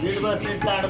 दीड बस दीड ताड